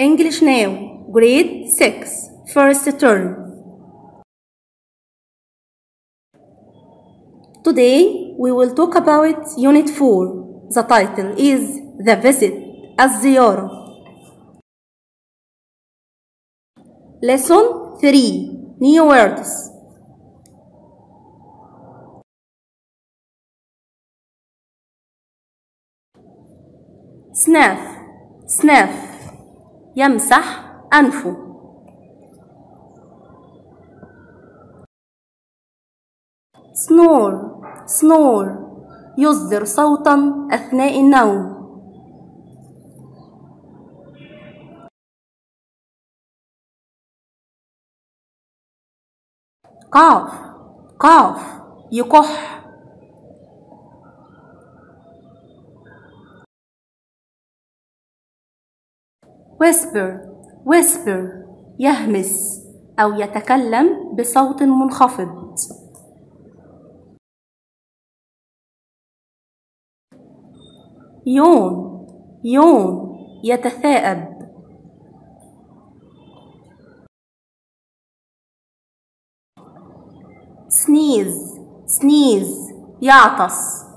English Now, grade 6, first term. Today we will talk about Unit 4. The title is The Visit, الزيارة. Lesson 3, New Words. Sniff, sniff. يمسح أنفه. snore snore يصدر صوتا أثناء النوم. cough cough يكح whisper whisper يهمس أو يتكلم بصوت منخفض يون يون يتثاءب sneeze sneeze يعطس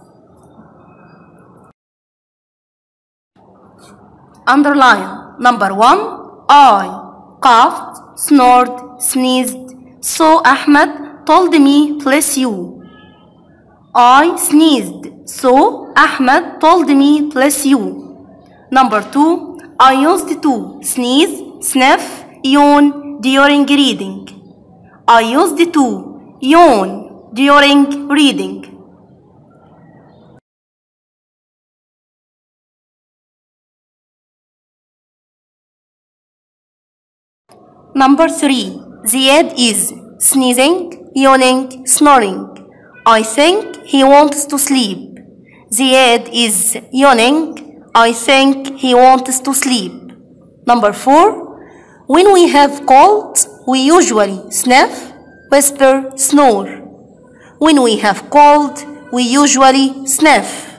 underline number one I coughed snored sneezed. So Ahmed told me bless you. I sneezed. So Ahmed told me bless you. Number two I used to sneeze sniff yawn during reading. I used to yawn during reading Number three, Ziad is sneezing, yawning, snoring. I think he wants to sleep. Ziad is yawning. I think he wants to sleep. Number four, when we have cold, we usually sniff, whisper, snore. When we have cold, we usually sniff.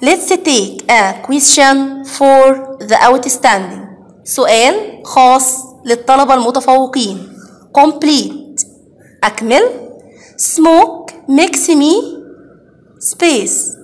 Let's take a question for the outstanding. سؤال خاص للطلبة المتفوقين. Complete. أكمل. Smoke makes me space.